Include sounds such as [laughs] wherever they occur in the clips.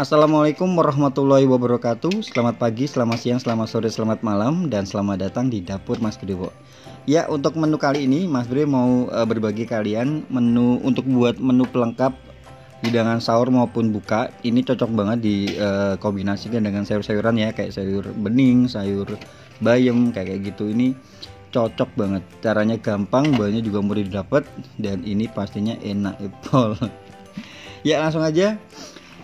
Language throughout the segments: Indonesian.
Assalamualaikum warahmatullahi wabarakatuh. Selamat pagi, selamat siang, selamat sore, selamat malam Dan selamat datang di Dapur Mas Dewo Ya untuk menu kali ini Mas Bre mau uh, berbagi kalian Menu untuk buat menu pelengkap Hidangan sahur maupun buka Ini cocok banget dikombinasikan uh, dengan sayur-sayuran ya Kayak sayur bening, sayur bayam Kayak, kayak gitu. Ini cocok banget. Caranya gampang, bahannya juga mudah didapat Dan ini pastinya enak [laughs] Epol Ya langsung aja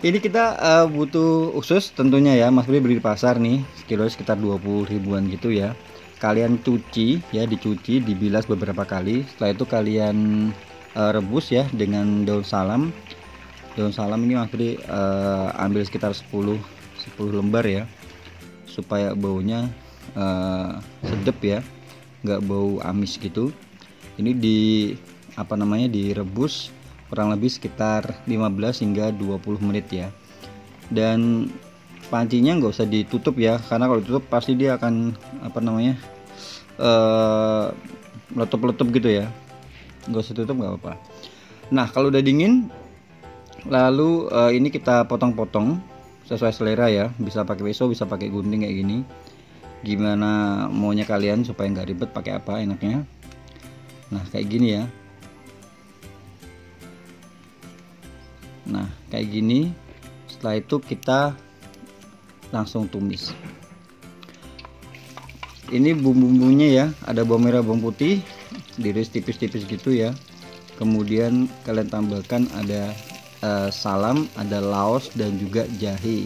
ini kita uh, butuh usus tentunya ya. Mas Bri beli di pasar nih kilo sekitar 20 ribuan gitu ya. Kalian cuci ya dicuci dibilas beberapa kali. Setelah itu kalian uh, rebus ya dengan daun salam. Daun salam ini Mas Bri uh, ambil sekitar 10 10 lembar ya. Supaya baunya uh, sedep ya. Nggak bau amis gitu. Ini di apa namanya direbus kurang lebih sekitar 15 hingga 20 menit ya. Dan pancinya nggak usah ditutup ya karena kalau ditutup pasti dia akan apa namanya uh, meletup-letup gitu ya. Nggak usah tutup nggak apa-apa. Nah kalau udah dingin lalu uh, ini kita potong-potong sesuai selera ya. Bisa pakai pisau bisa pakai gunting kayak gini. Gimana maunya kalian supaya nggak ribet pakai apa enaknya? Nah kayak gini ya nah kayak gini setelah itu kita langsung tumis. Ini bumbu-bumbunya ya ada bawang merah bawang putih diris tipis-tipis gitu ya. Kemudian kalian tambahkan ada uh, salam ada laos dan juga jahe.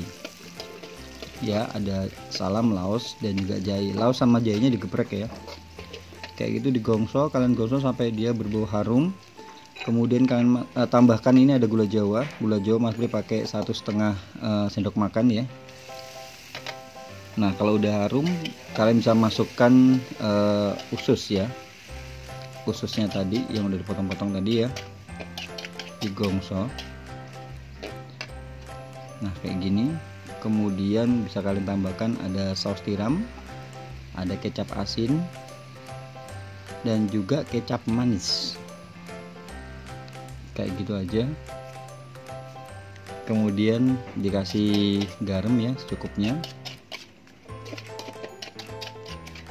Ya ada salam laos dan juga jahe. Laos sama jahenya digeprek ya. Kayak gitu digongso kalian gongso sampai dia berbau harum kemudian kalian uh, tambahkan ini ada gula jawa. Gula jawa mas beli pakai satu setengah uh, sendok makan ya. Nah kalau udah harum kalian bisa masukkan uh, usus ya. Ususnya tadi yang udah dipotong-potong tadi ya. Digongso. Nah kayak gini. Kemudian bisa kalian tambahkan ada saus tiram ada kecap asin dan juga kecap manis kayak gitu aja. Kemudian dikasih garam ya secukupnya.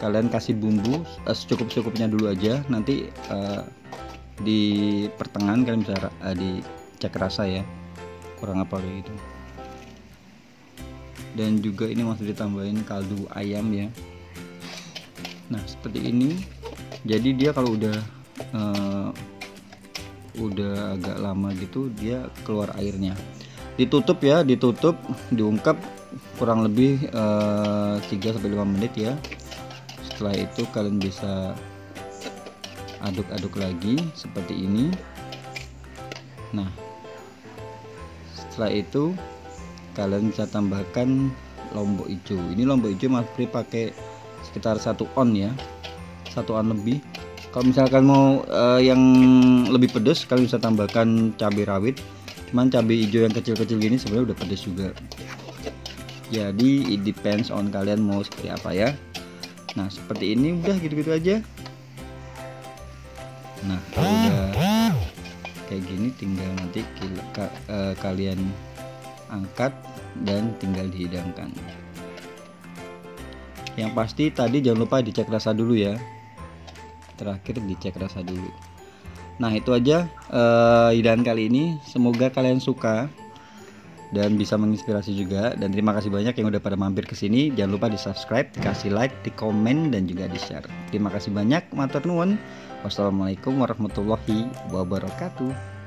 Kalian kasih bumbu uh, secukup-cukupnya dulu aja. Nanti uh, di pertengahan kalian bisa uh, dicek rasa ya kurang apa gitu. Dan juga ini masih ditambahin kaldu ayam ya. Nah seperti ini. Jadi dia kalau udah uh, udah agak lama gitu dia keluar airnya. Ditutup ya ditutup diungkap kurang lebih uh, 3 5 menit ya. Setelah itu kalian bisa aduk-aduk lagi seperti ini. Nah setelah itu kalian bisa tambahkan lombok hijau. Ini lombok hijau mas Pri pakai sekitar satu on ya satu on lebih kalau misalkan mau uh, yang lebih pedas kalian bisa tambahkan cabai rawit. Cuman cabai hijau yang kecil-kecil gini sebenarnya udah pedas juga. Jadi it depends on kalian mau seperti apa ya. Nah seperti ini udah gitu-gitu aja. Nah kalau udah kayak gini tinggal nanti ka, uh, kalian angkat dan tinggal dihidangkan. Yang pasti tadi jangan lupa dicek rasa dulu ya terakhir dicek rasa dulu. Nah itu aja uh, hidangan kali ini. Semoga kalian suka dan bisa menginspirasi juga. Dan terima kasih banyak yang udah pada mampir ke sini. Jangan lupa di subscribe dikasih like di komen dan juga di share terima kasih banyak matur nuwun. Wassalamualaikum warahmatullahi wabarakatuh